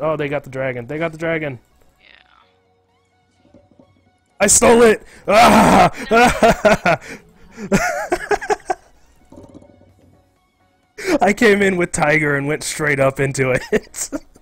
Oh, they got the dragon. They got the dragon. Yeah. I stole it! Ah! I came in with Tiger and went straight up into it.